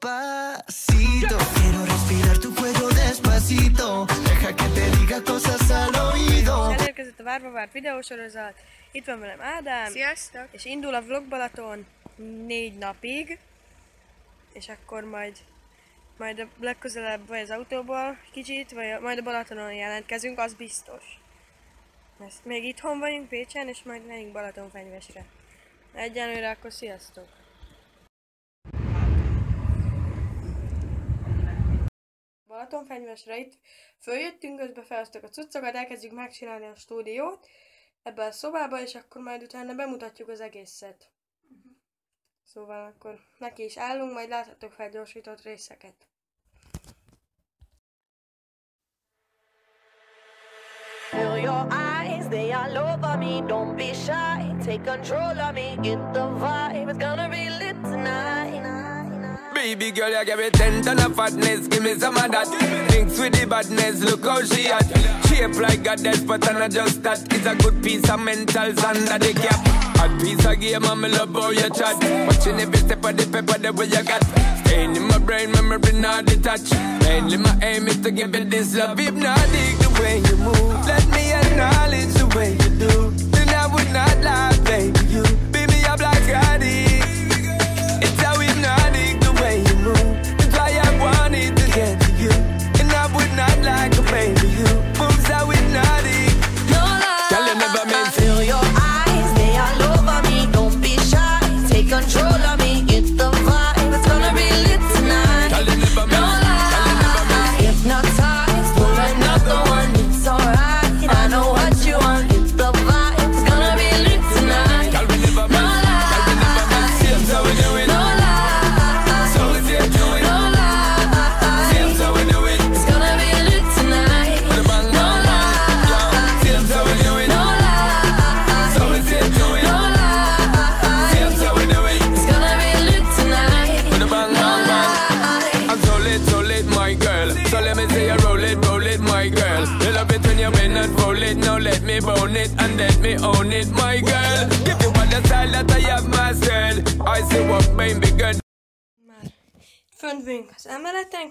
Despacito, quiero respirar tu cuello despacito. Deja que te diga cosas al oído. Elérkezett a várva várt videósorozat. Itt van velem Ádám. Sziasztok! És indul a vlog Balaton négy napig. És akkor majd majd a legközelebb vagy az autóból kicsit, vagy a, majd a Balatonon jelentkezünk, az biztos. Ezt még itthon vagyunk Pécsen, és majd megyünk Balatonfenyvesre. Egyenlőre akkor sziasztok! Balatonfenyvesre itt följöttünk, közbe felhoztuk a cuccokat, elkezdjük megcsinálni a stúdiót ebbe a szobába, és akkor majd utána bemutatjuk az egészet. Szóval akkor neki is állunk, majd láthatok felgyorsított részeket. Feel your eyes, they all over me. Don't be shy, take control of me. Get the vibe, it's gonna be lit tonight. Baby girl, you give me ten ton of fatness, give me some of that. Thinks with the badness, look how she at. Shape like goddess, but I'm not just that. It's a good piece of mentals under the cap. Hot piece of game, I'm love how you chat. Watching every step of the paper, the way you got. Staying in my brain, memory not detached. Mainly my aim is to give it this love. Hypnotic the way you move. Let me acknowledge the way you do. Then I would not lie,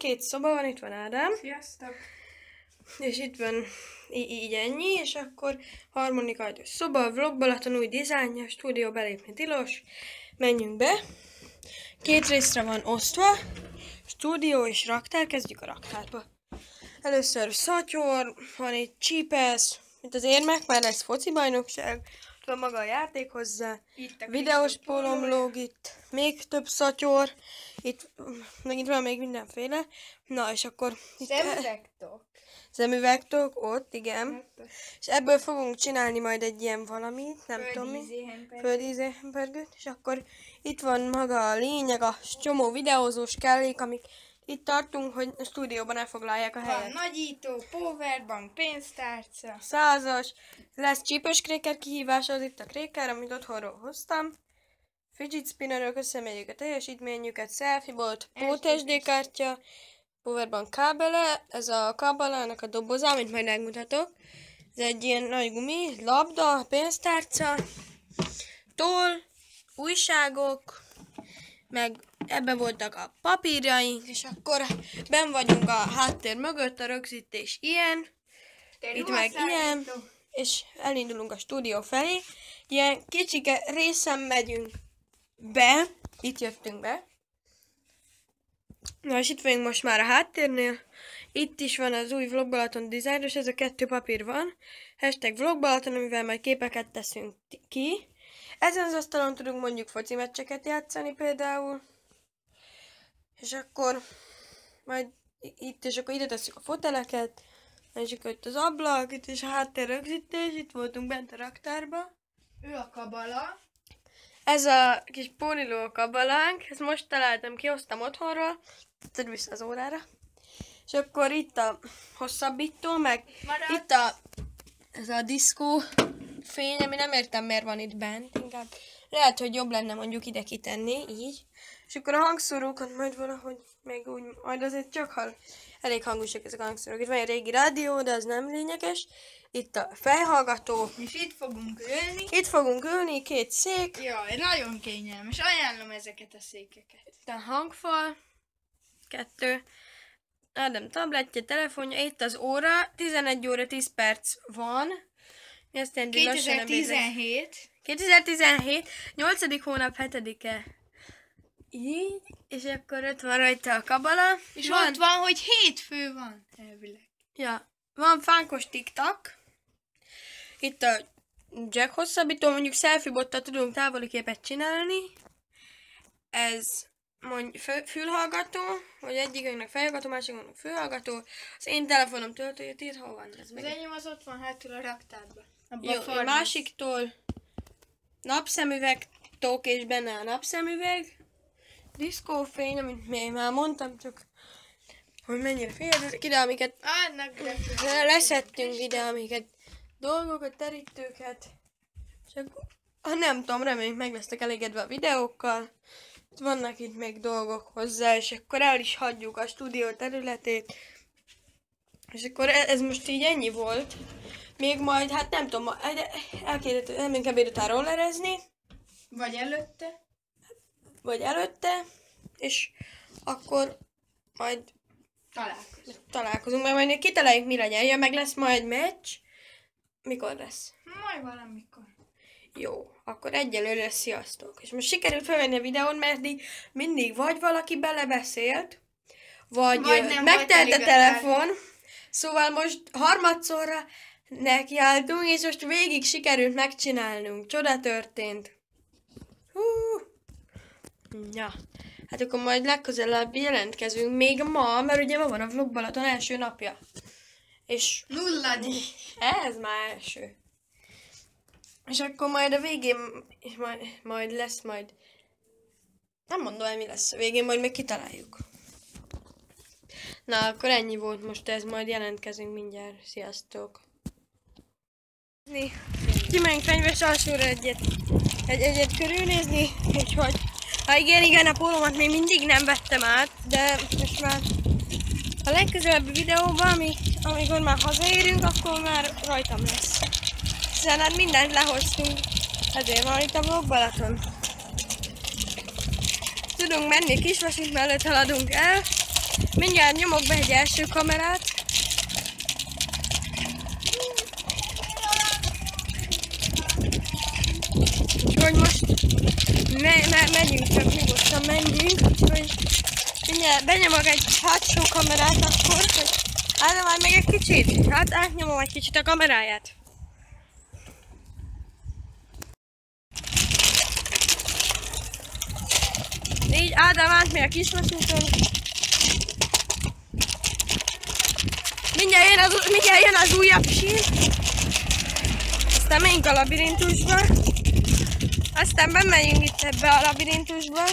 két szoba van, itt van Ádám, Sziasztok! és itt van í- így ennyi, és akkor harmonika ajtós szoba, vlog Balaton új dizájnja, stúdió belépni tilos, menjünk be. Két részre van osztva, stúdió és raktár, kezdjük a raktárba. Először szatyor, van egy csípesz, itt az érmek, már lesz foci bajnokság, van maga a játék hozzá, Itt a videós kis pólom lóg itt, még több szatyor, itt megint van még mindenféle. Na, és akkor itt Szemüvegtok. szemüvegtok, ott, igen. És ebből fogunk csinálni majd egy ilyen valamit, nem tudom mi. Földízéhemper. Földízéhempergőt, és akkor itt van maga a lényeg, a csomó videózós kellék, amik itt tartunk, hogy a stúdióban elfoglalják a Van helyet. nagyító, powerbank, pénztárca. Százas, lesz csípős kréker kihívása, az itt a kréker, amit otthonról hoztam. Fidget spinnerök, összemérjük a teljesítményüket, selfie bolt, pót SD kártya, powerbank kábele, ez a kábelának a doboza, amit majd megmutatok. Ez egy ilyen nagy gumi, labda, pénztárca, toll, újságok, meg ebbe voltak a papírjaink, és akkor ben vagyunk a háttér mögött, a rögzítés ilyen, itt meg ilyen, és elindulunk a stúdió felé. Ilyen kicsike részen megyünk be, itt jöttünk be. Na és itt vagyunk most már a háttérnél. Itt is van az új Vlogbalaton dizájnos, ez a kettő papír van. Hashtag Vlogbalaton, amivel majd képeket teszünk ki. Ezen az asztalon tudunk mondjuk foci meccseket játszani például. És akkor majd itt, és akkor ide tesszük a foteleket. És akkor itt az ablak, itt is a háttér rögzítés, itt voltunk bent a raktárba. Ő a kabala. Ez a kis póniló kabalánk, ezt most találtam ki, hoztam otthonról, tedd vissza az órára. És akkor itt a hosszabbító, meg Maradt. itt a, ez a diszkó fény, ami nem értem miért van itt bent, inkább lehet, hogy jobb lenne mondjuk ide kitenni, így. És akkor a hangszórókat majd valahogy meg úgy, majd azért csak hall. Elég hangosak ezek a hangszórók. Itt van egy régi rádió, de az nem lényeges. Itt a fejhallgató. És itt fogunk ülni. Itt fogunk ülni, két szék. Jaj, nagyon kényelmes. Ajánlom ezeket a székeket. Itt a hangfal. kettő. Ádám tabletje, telefonja, itt az óra, 11 óra 10 perc van. Mi azt jelenti, lassan ebédlek. 2017. 2017, 8. hónap 7-e. Így, és akkor ott van rajta a kabala. És van. ott van, hogy hétfő van. Elvileg. Ja, van fánkos tiktak. Itt a jack hosszabbító, mondjuk selfie bottal tudunk távoli képet csinálni. Ez mondj, fő, fülhallgató, vagy egyikünknek felhallgató, másikünknek fülhallgató. Az én telefonom töltője, tiéd hol van? Ez Az enyém az ott van hátul a raktárban. Jó, a másiktól napszemüveg, tók és benne a napszemüveg. Diszkófény, amit még már mondtam, csak hogy mennyire félretek ide, amiket Annak leszettünk ide, amiket dolgokat, terítőket. Csak ha nem tudom, reméljük meg lesztek elégedve a videókkal. Vannak itt még dolgok hozzá, és akkor el is hagyjuk a stúdió területét. És akkor e- ez most így ennyi volt. Még majd, hát nem tudom, elkérdezett, elmegyünk ebéd után rollerezni, Vagy előtte. Vagy előtte, és akkor majd Találkozunk. találkozunk, mert majd kitaláljuk mi legyen. Ja, meg lesz majd meccs. Mikor lesz? Majd valamikor. Jó, akkor egyelőre sziasztok. És most sikerült felvenni a videón, mert mindig vagy valaki belebeszélt, vagy, Vagy megtelt a telefon. Szóval most harmadszorra nekiálltunk, és most végig sikerült megcsinálnunk. Csoda történt. Hú. Ja. Hát akkor majd legközelebb jelentkezünk még ma, mert ugye ma van a Vlog Balaton első napja. És Nulladik. ez már első. És akkor majd a végén majd, majd lesz majd... Nem mondom el, mi lesz a végén, majd még kitaláljuk. Na, akkor ennyi volt most ez, majd jelentkezünk mindjárt. Sziasztok! Kimegyünk fenyves alsóra egyet, egy, egyet körülnézni, úgyhogy ha igen, igen, a pólómat még mindig nem vettem át, de most már a legközelebbi videóban, ami, amikor már hazaérünk, akkor már rajtam lesz. Hiszen hát mindent lehoztunk, ezért van itt a vlog Balaton. Tudunk menni, kisvasút mellett haladunk el. Mindjárt nyomok be egy első kamerát. Úgyhogy most me- me- megyünk, csak nyugodtan menjünk. Úgyhogy mindjárt benyomok egy hátsó kamerát akkor, hogy hát már meg egy kicsit. Hát átnyomom egy kicsit a kameráját. Így Ádám átmegy a kisvasúton. Mindjárt jön az, mindjárt jön az újabb sín. Aztán megyünk a labirintusba. Aztán bemegyünk itt ebbe a labirintusba.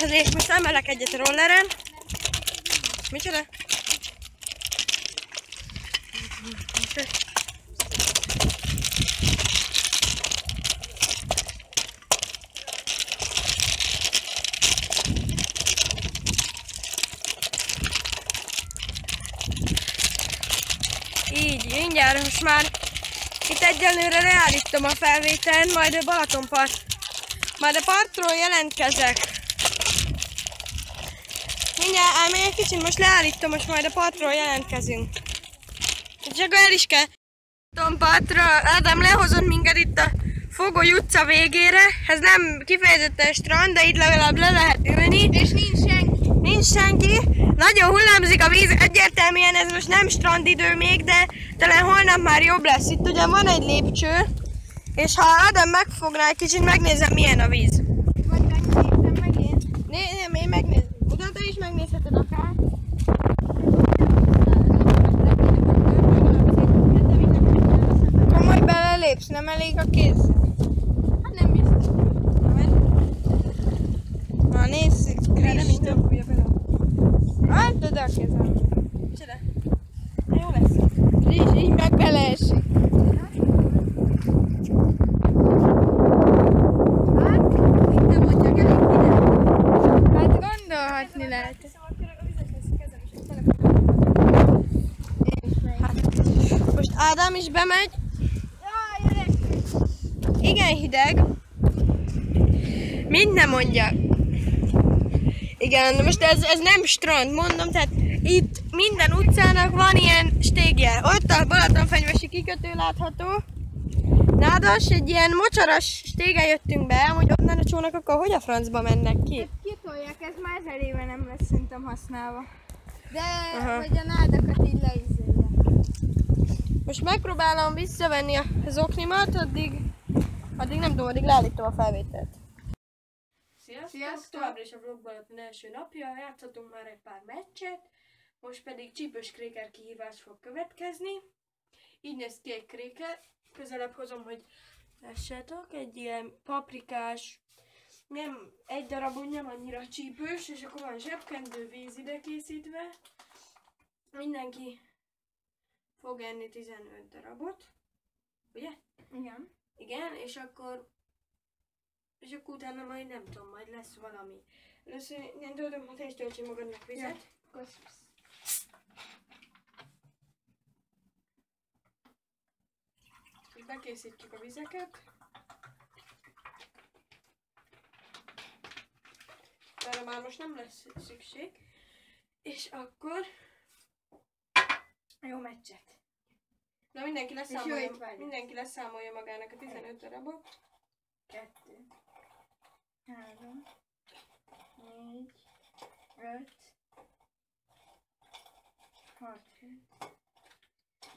Azért most emelek egyet a rolleren. Micsoda? Így, mindjárt most már itt egyelőre leállítom a felvételt, majd a Balatonpart. Majd a partról jelentkezek. Mindjárt elmegyek kicsit, most leállítom, most majd a partról jelentkezünk. És akkor el is kell. Balatonpartra, Ádám lehozott minket itt a Fogoly utca végére. Ez nem kifejezetten strand, de itt legalább le lehet ülni. És nincs. Nincs senki, nagyon hullámzik a víz, egyértelműen ez most nem strandidő még, de talán holnap már jobb lesz. Itt ugye van egy lépcső, és ha Ádám megfogná egy kicsit, megnézem milyen a víz. Vagy megnézem meg én. Né, nem, én megnézem. Utána te is megnézheted akár. Akkor majd belelépsz, nem elég a kéz. Hát nem biztos. Na nézzük, Kristóf. Hát, oda a kezem. Micsoda? Jó lesz. Rizs, így meg beleesik. Hát. Most Ádám is bemegy. Igen hideg. Mind nem mondja. Igen, most ez, ez nem strand, mondom, tehát itt minden utcának van ilyen stégje. Ott a Balatonfenyvesi kikötő látható. Nádas, egy ilyen mocsaras stégen jöttünk be, hogy onnan a csónak, akkor hogy a francba mennek ki? Kitolják, ez már ezer éve nem lesz szerintem használva. De, Aha. hogy a nádakat így leizélje. Most megpróbálom visszavenni az oknimat, addig, addig nem tudom, addig leállítom a felvételt. Sziasztok! Sziasztok! Továbbra is a vlogbalaton első napja, játszhatunk már egy pár meccset, most pedig csípős kréker kihívás fog következni. Így néz ki egy kréker, közelebb hozom, hogy lássátok, egy ilyen paprikás, nem egy darabon nem annyira csípős, és akkor van zsebkendő víz ide készítve. Mindenki fog enni 15 darabot, ugye? Igen. Igen, és akkor és akkor utána majd nem tudom, majd lesz valami. Először én tudom, hogy te is töltsél magadnak vizet. És bekészítjük a vizeket. Erre már most nem lesz szükség. És akkor Jó meccset. Na mindenki leszámolja, mindenki leszámolja magának a 15 darabot. Kettő. Három. Négy. Öt. Hat.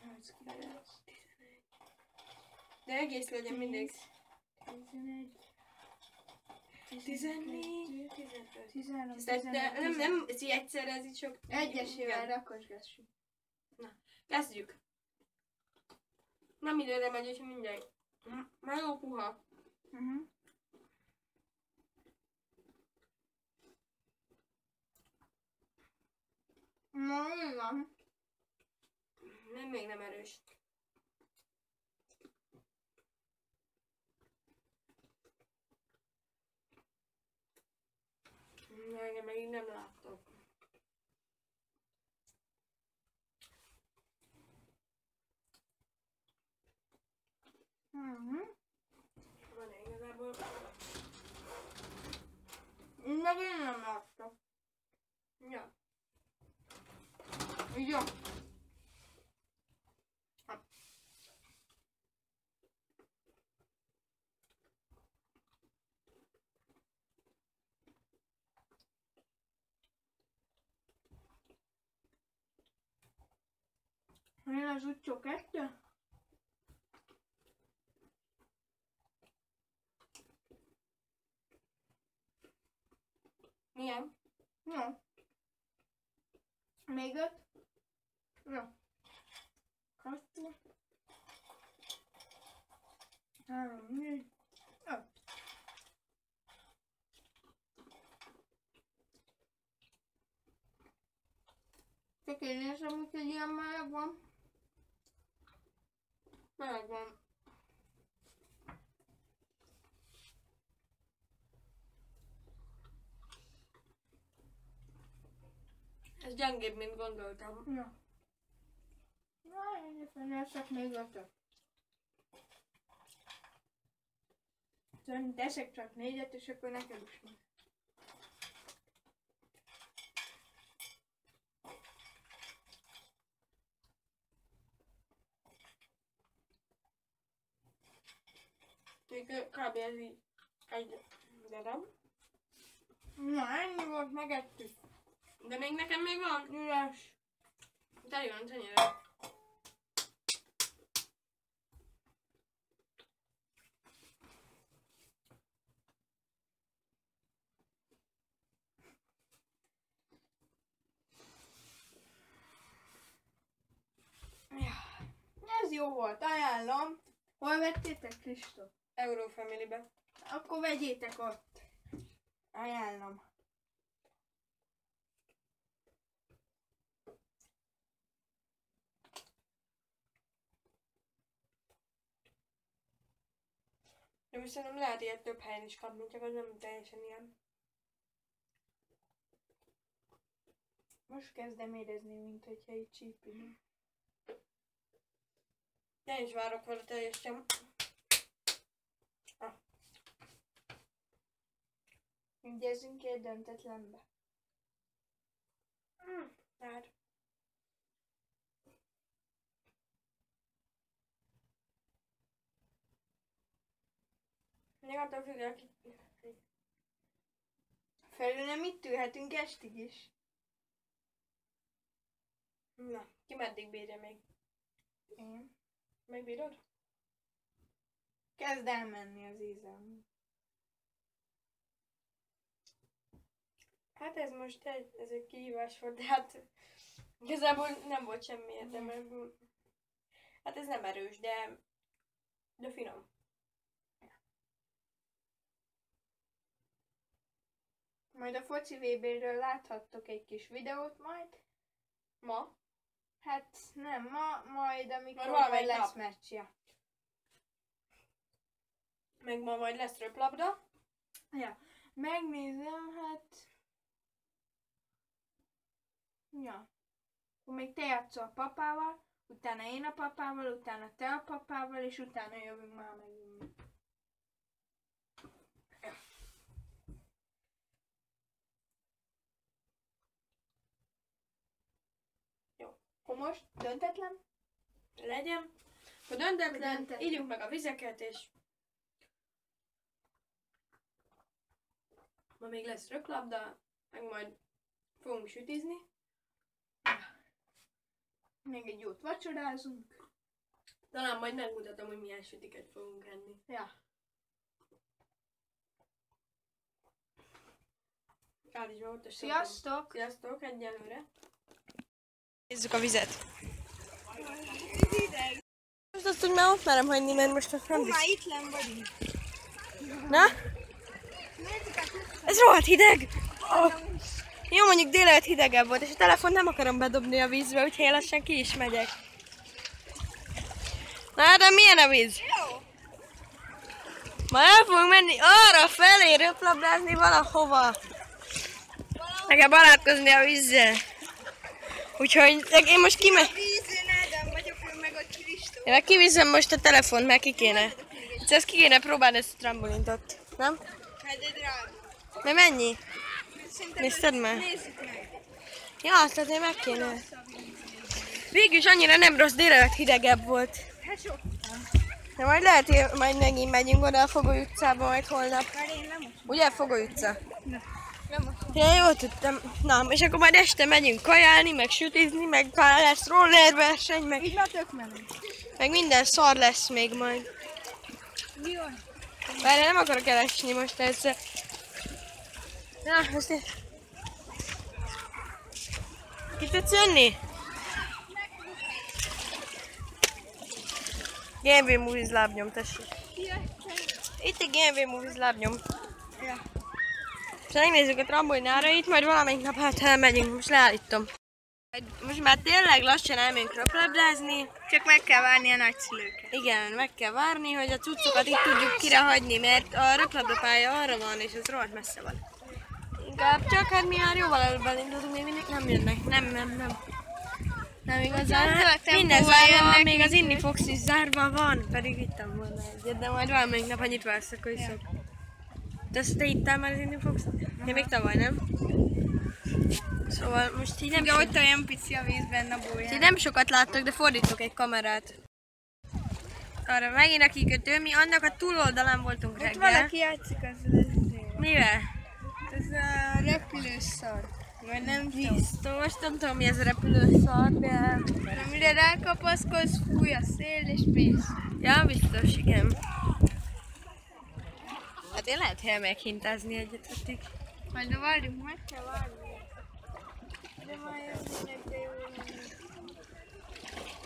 Nyolc. Kilenc. De egész legyen mindig. Tizenegy. 14, 15. Tizenhárom. Tehát de tizennégy, nem, tizen- nem, ez így egyszerre, ez így sok. Egyesével rakosgassuk. Kezdjük. Nem időre megy, úgyhogy mindegy. Már jó puha. Uh-huh. Na, igen. Nem, még nem erős. Engem még nem láttok. Uh-huh. Van igazából. Meg én nem láttam. Ja. Jó. Jön az utcsó kettő? Milyen? Jó. Még öt? Jó. Kettő. Három, négy, öt. Csak én nézem, hogy egy ilyen meleg van. Megvan. Ez gyengébb, mint gondoltam. Ja. Na, én feleszek még ötöt. Szerintem teszek csak négyet, és akkor neked is meg. Kb. ez így egy darab. Na, ennyi volt, megettük. De még nekem még van. Üres. Teli van tenyere. Ez jó volt, ajánlom. Hol vettétek, Kristóf? Eurofamily-be. Akkor vegyétek ott. Ajánlom. De most szerintem lehet ilyet több helyen is kapni, csak az nem teljesen ilyen. Most kezdem érezni, mint hogyha itt csípünk. Én is várok vele teljesen. Ügyezünk egy döntetlenbe. Tehát. Még attól függ, aki... Felül nem itt ülhetünk estig is. Na, ki meddig bírja még? Én. Megbírod? Kezd elmenni az ízem. Hát ez most egy, ez egy kihívás volt, de hát igazából nem volt semmi értelme. Hát ez nem erős, de, de finom. Majd a foci VB-ről láthattok egy kis videót majd. Ma? Hát nem ma, majd amikor Majd majd lesz nap. meccsje. Meg ma majd lesz röplabda. Ja. Megnézem, hát... Ja. Még te játszol a papával, utána én a papával, utána te a papával, és utána jövünk már megint. Jó. Akkor most döntetlen? Legyen. Ha döntetlen, Döntetlen. ígyunk meg a vizeket, és ma még lesz röplabda, meg majd fogunk sütizni. Még egy jót vacsorázunk. Talán majd megmutatom, hogy milyen sütiket fogunk enni. Ja. Állítsd ott a Sziasztok! Sziasztok, egyelőre. Nézzük a vizet. Most azt úgy már ott merem hagyni, mert most azt nem visz. itt len vagyunk. Na? Ez rohadt hideg! Oh. Jó, mondjuk délelőtt hidegebb volt, és a telefon nem akarom bedobni a vízbe, úgyhogy én lassan ki is megyek. Na, de milyen a víz? Jó. Ma el fogunk menni arra felé röplabdázni valahova. Meg kell barátkozni a vízzel. Úgyhogy én most kimegy. Én meg kiviszem most a telefont, meg ki kéne. Szóval ki kéne próbálni ezt a trambolint ott. Nem? Hát de drága. De mennyi? Szerintem Nézted már? nézzük meg. Ja, azt azért meg kéne. Végülis annyira nem rossz, délelőtt hidegebb volt. Hát sok. De majd lehet, hogy majd megint megyünk oda a Fogoly utcába majd holnap. Már én nem most. Ugye Fogoly utca? Nem. Ja, jól tudtam. Na, és akkor majd este megyünk kajálni, meg sütizni, meg lesz rollerverseny, meg, Így már tök menő. meg minden szar lesz még majd. Jó. Bár nem akarok elesni most ezzel. Na, most. Ki tudsz jönni? GMV Movies lábnyom, tessék. Itt egy GMV Movies lábnyom. Ja. És megnézzük a trambolinnára, itt majd valamelyik nap hát elmegyünk, most leállítom. Most már tényleg lassan elmegyünk röplabdázni. Csak meg kell várni a nagyszülőket. Igen, meg kell várni, hogy a cuccokat itt tudjuk kire hagyni, mert a röplabdapálya arra van, és ez rohadt messze van. Inkább csak hát mi már jóval előbb elindultunk, még mindig nem jönnek. Nem, nem, nem. Nem igazán. Hát, Hát, minden zárva van, még az Inni Fox is zárva van, pedig ittam volna egyet, de majd valamelyik nap annyit vársz, akkor iszok. De azt te ittál már az Inni fox Én még tavaly, nem? Szóval most így nem, so- ott olyan pici a vízben a bója. így nem sokat láttok, de fordítok egy kamerát. Arra megint a kikötő, mi annak a túloldalán voltunk Ott reggel. valaki játszik az azért. Mivel? Ez a repülőszar. Vagy nem tudom. Biztos, nem tudom mi ez a repülőszar, de... Amire rákapaszkodsz, fúj a szél és mész. Ja, biztos, igen. Hát én lehet, hogy elmegyek hintázni egyet addig. Majd de várjunk, meg kell várni. De ma jönnek, de jó.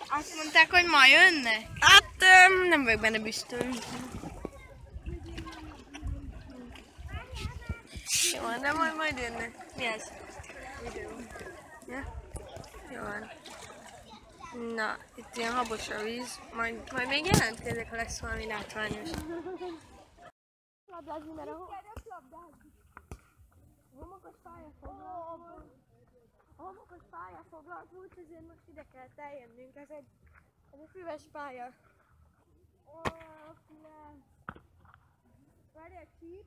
Azt mondták, hogy ma jönnek. Hát öm, nem vagyok benne biztos. Jó de majd, majd jönnek. Mi ez? Videó. Ja? Jó van. Na, itt ilyen habos a víz. Majd, majd még jelentkezek, ha lesz valami látványos. Labdázni, mert a homokos pálya foglalt. A homokos pálya foglalt volt, ezért most ide kellett eljönnünk. Ez egy, ez egy füves pálya. Ó, lesz. Várjál, csíp.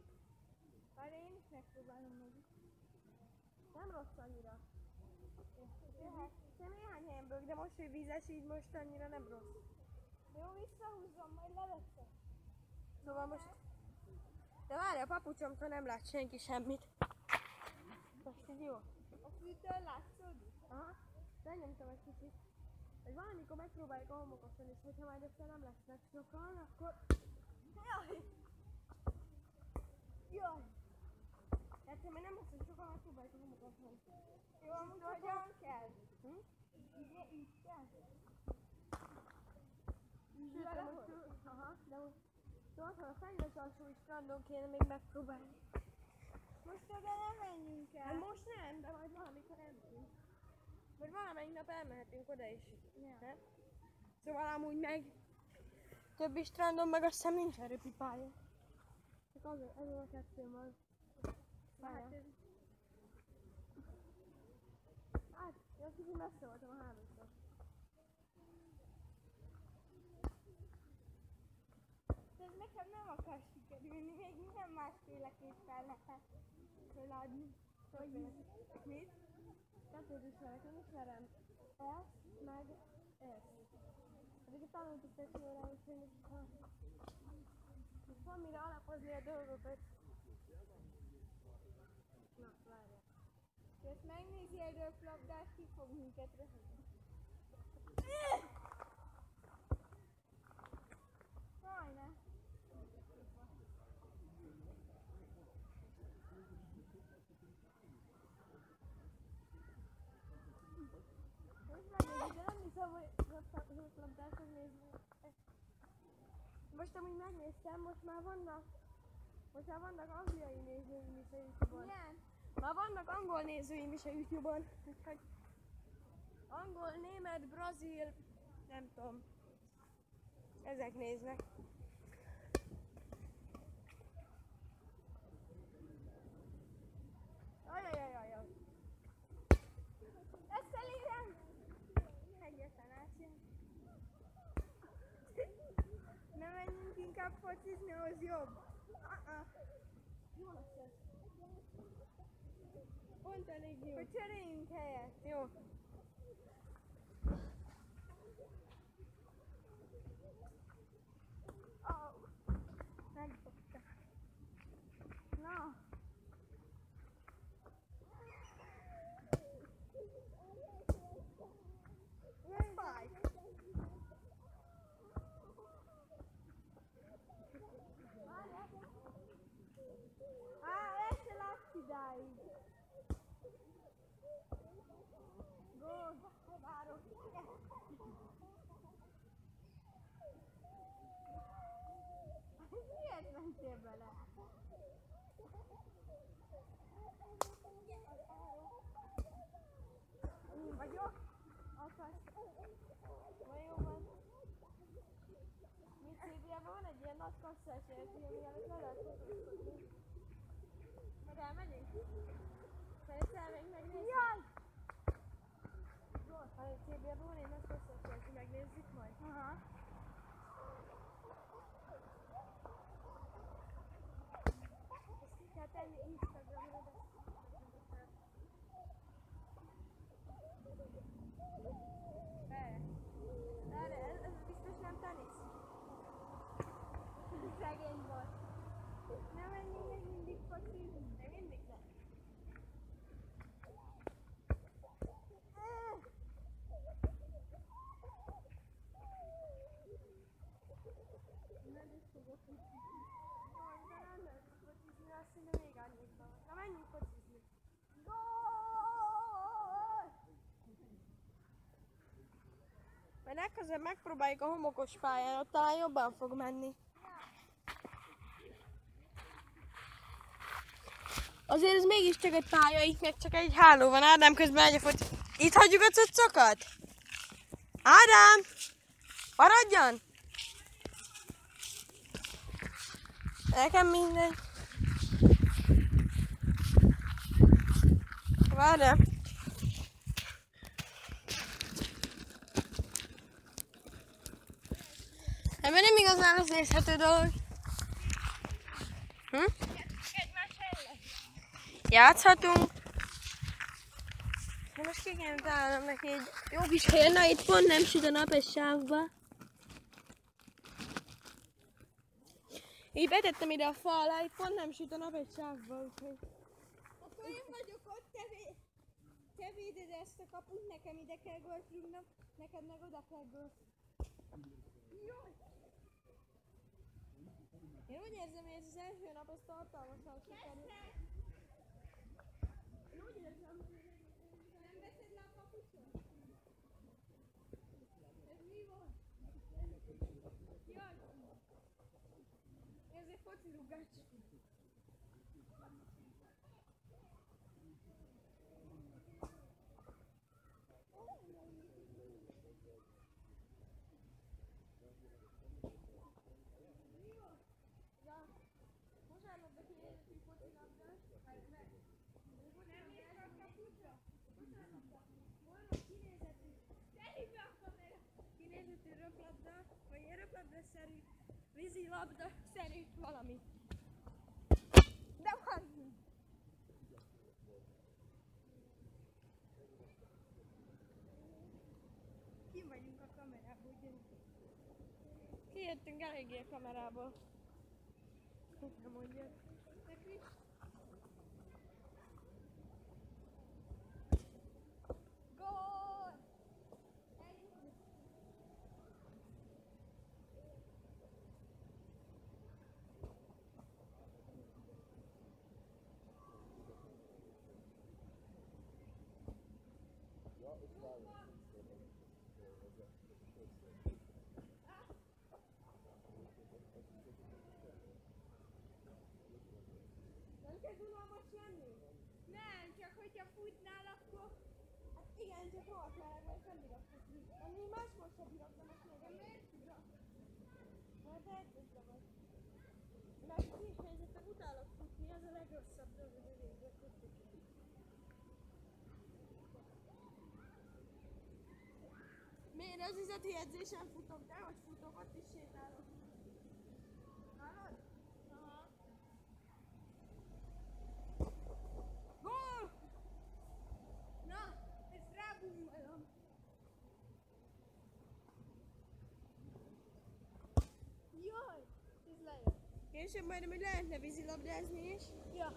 Várjál, én is megpróbálom meg. Nem rossz annyira. esővízes így most annyira nem rossz. Jó, visszahúzom, majd leveszem. Szóval most... De várj, a papucsomtól nem lát senki semmit. Most így jó. A fűtől látszódik? Aha, lenyomtam egy kicsit. Hogy valamikor megpróbáljuk a homokoson is, hogyha majd össze nem lesznek sokan, akkor... Jaj! Jaj! Hát még nem lesznek sokan, megpróbáljuk a homokoson. Jó, amúgy hogyan kell? Hm? Így, így kell? Sőt, de valahogy? most, aha, de most Tudod, hogy a fenyves alsó strandon kéne még megpróbálni. Most oda nem menjünk el. Hát most nem, de majd valamikor elmegyünk. Vagy valamelyik nap elmehetünk oda is. Ja. Nem? Szóval amúgy meg többi strandon meg azt hiszem nincs erőpipája. Csak az, ez a kettő van. Hát ez Hát, én kicsit messze voltam a hálótól. ez nekem nem akar sikerülni, még minden másféleképpen lehet feladni. Hogy mit? Kettőt ismerek, én ismerem ezt, meg ezt. Ezeket tanultuk egy órán, úgyhogy most ha... Most van mire alapozni a dolgokat. Na, várjál. Ezt megnézi egy röplabdát, ki fog minket röhögni. Majdnem. Most megnézzük, de nem hiszem, hogy röplabdások nézni. Most amúgy megnéztem, most már vannak most már vannak angliai nézőim is a Youtube-on. Milyen? Már vannak angol nézőim is a Youtube-on, úgyhogy angol, német, brazil, nem tudom. Ezek néznek. Ajajajajaj. Ezt elérem! Egyetlen átjön. Nem menjünk inkább focizni, az jobb. Uh-uh. Lesz ez. Pont elég jó. Hogy cseréljünk helyet. Jó. Oh. Megfogta. Na. Fáj. Á, ez se látsz idáig. Gól, várok. Miért mentél bele? Én vagyok. Akarsz. Vajóban. Mit Szébiában van egy ilyen nagy kasszás érti, ami előtt le lehet fotózkodni. Meg elmegyünk? Szeretsz elmenni megnézni? Jaj! Szébiában van egy nagy kasszás érti, megnézzük majd. Aha. Ezt ki kell tenni Instagramra, de... Be. Erre, ez, ez biztos nem tenisz. Szegény volt. Nem menjünk még mindig focizni. Még mindig nem. Nem is fogok focizni. Jó, de nem lehet focizni, azt hiszem még annyit van. Na menjünk focizni. Gól! Mert legközelebb megpróbáljuk a homokos pályán, ott talán jobban fog menni. Azért ez mégiscsak egy pálya, itt meg csak egy háló van. Ádám közben megy a foci. Itt hagyjuk a cuccokat? Ádám! Maradjon! Nekem mindegy. Várjál. Ebben nem igazán az nézhető dolog. Hm? Játszhatunk. De Most ki kéne találnom neki egy jó kis helyen. Na, itt pont nem süt a nap egy sávba. Így betettem ide a fa alá, itt pont nem süt a nap egy sávba, úgyhogy... Akkor én vagyok ott, te, vé... te véded ezt a kaput, nekem ide kell golfrugnom, neked meg oda kell golf. Jaj! Én úgy érzem, hogy ez az első nap az tartalmasan sikerült. Én úgy érzem, nem veszed a kapucsot? Ez mi volt? Ez egy foci rugás. Nem ér a kapucsra? Volna kinézetű. Tegyük be a kamera! Kinézetű röplabda, vagy ilyen röplabda-szerű, vízilabda-szerű valami. De van! Kim vagyunk a kamerából, gyerünk. Kijöttünk eléggé a kamerából. Nem mondja. Nem kell unalmas lenni? Nem, csak hogyha futnál, akkor... Hát igen, csak hol kell, mert nem bírok futni. Máskor sem bírok, de most még miért bírok? Mert edzésbe vagy. Mert kifejezetten utálok futni, az a legrosszabb dolog az egészben futni. Miért az üzleti edzésen futok, de hogy futok, ott is sétálok. Hallod? Aha. Gól! Na, ezt rábumolom. Jaj, ez lejött. Később majd még lehetne vízilabdázni is. Ja,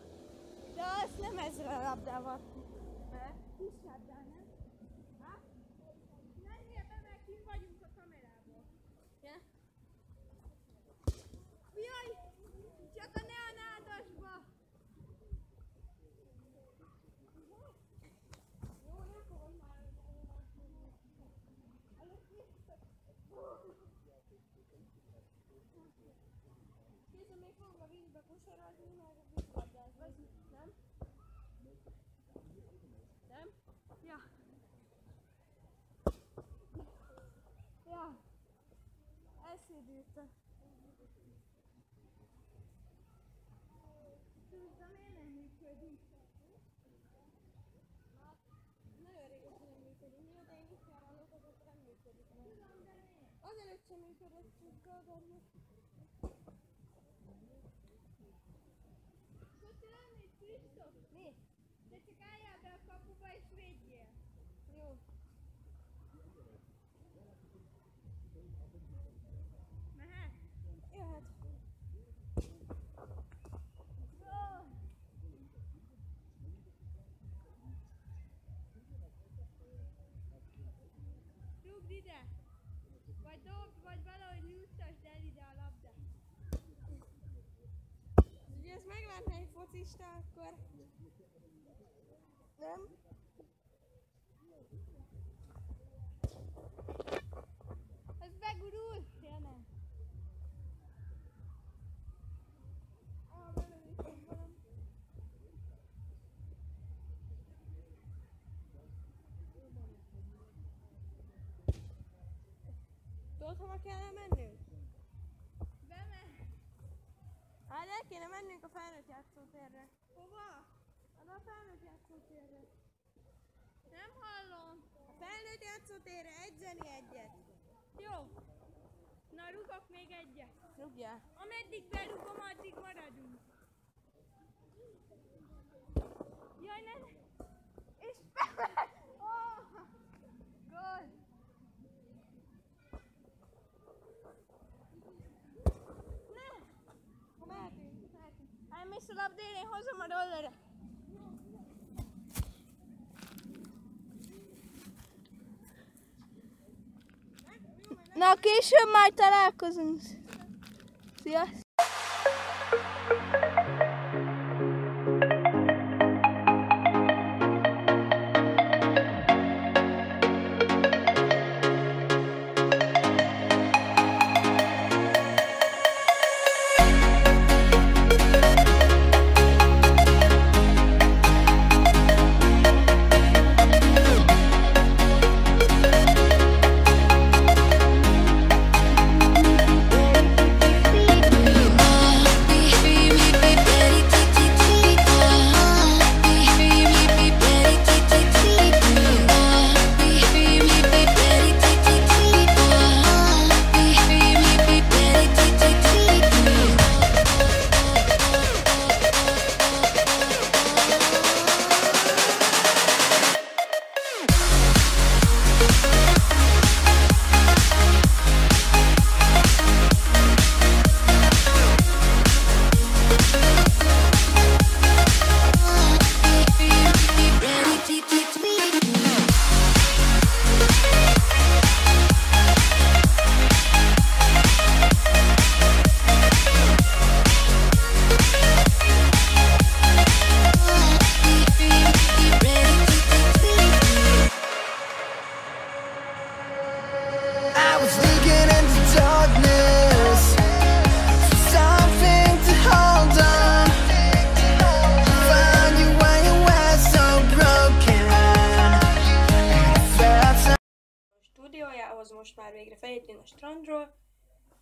De azt nem ezzel a labdával. kis labdán, nem? Ha? Menjél be, mert kim vagyunk a kamerából. Ja? Jaj, csak a neonádasba. Jó, nem fogom már. Később még fogunk a vízbe kosarazni, meg a vízlabdázni. Nem? Nem? Ja. Ja. Eszédültem. Tudtam, én nem működik. Nagyon régóta nem működik. Mióta én itt járok, azóta nem működik. Azelőtt sem működött, csak gazdagodni. Köszönöm, hogy Kristóf. Mi? De csak álljál Nem? játszótérre, egy zeni egyet. Jó. Na, rugok még egyet. Rúgjál. Ameddig berúgom, addig maradunk. Jaj, ne! És bevett! Oh! Gól! Ne! Ha mehetünk, mehetünk. Hát, Mr. Labdén, én hozom a rolleret. Na, később majd találkozunk. Sziasztok! Most már végre feljöttünk a strandról.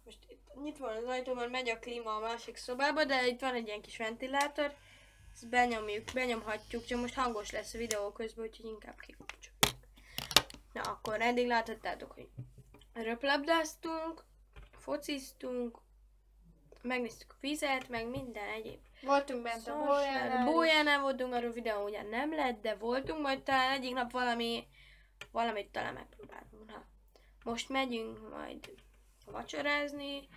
Most itt nyitva van az ajtóban, megy a klíma a másik szobába, de itt van egy ilyen kis ventilátor. Ezt benyomjuk, benyomhatjuk, csak most hangos lesz a videó közben, úgyhogy inkább kikapcsoljuk. Na akkor eddig láthattátok, hogy röplabdáztunk, fociztunk, megnéztük a vizet, meg minden egyéb. Voltunk bent a Szóval bójánál. Bójánál voltunk, arról videó ugyan nem lett, de voltunk, majd talán egyik nap valami, valamit talán megpróbálunk. Most megyünk majd vacsorázni,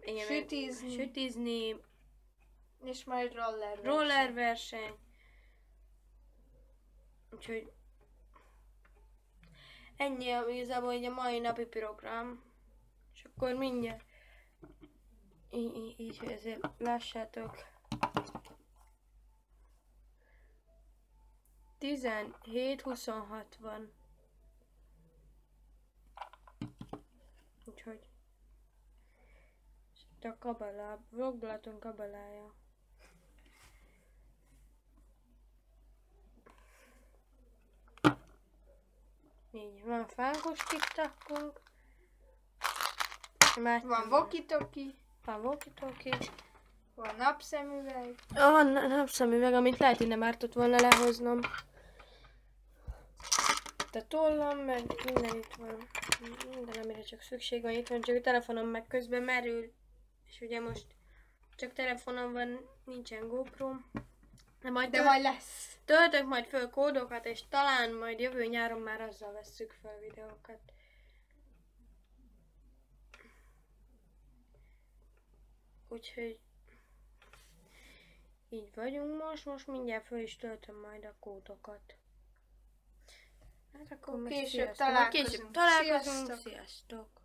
igen, Sütizni. sütizni, És majd roller. roller verseny. Úgyhogy ennyi igazából így a mai napi program. És akkor mindjárt így, így, ezért lássátok. 17-26 van. Úgyhogy és itt a kabala, vlogblaton kabalája. Így van fánkos tiktakunk. Már Van walkie-talkie, Van walkie van napszemüveg. Van napszemüveg, amit lehet, hogy nem ártott volna lehoznom. Itt a tollam, meg minden itt van. Minden, amire csak szükség van. Itt van csak a telefonom meg közben merül. És ugye most csak telefonom van, nincsen GoPro. De majd, De majd lesz. töltök majd föl kódokat, és talán majd jövő nyáron már azzal vesszük fel videókat. Úgyhogy így vagyunk most, most mindjárt föl is töltöm majd a kódokat. Hát akkor most Később sziasztok. Majd Később találkozunk. találkozunk. Sziasztok. Sziasztok.